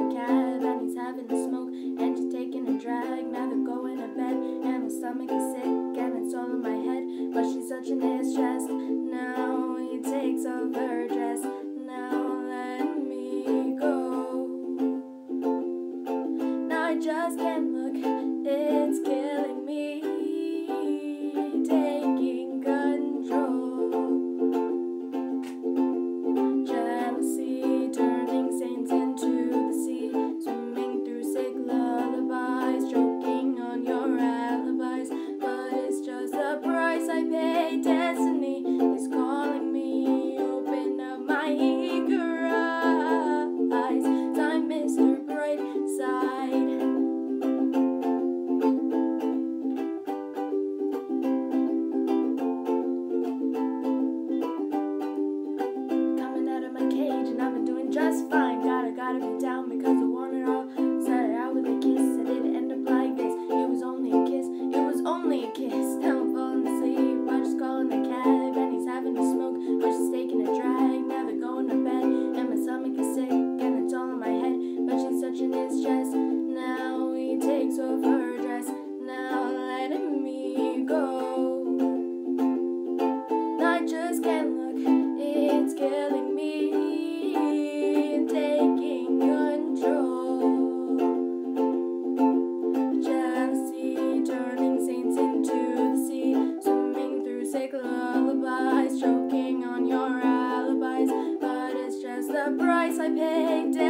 a cab and he's having a smoke and she's taking a drag. Now they're going to bed and my stomach is sick and it's all in my head. But she's such an ass dress. Now he takes off her dress. Now let me go. Now I just can't look. It the price I paid.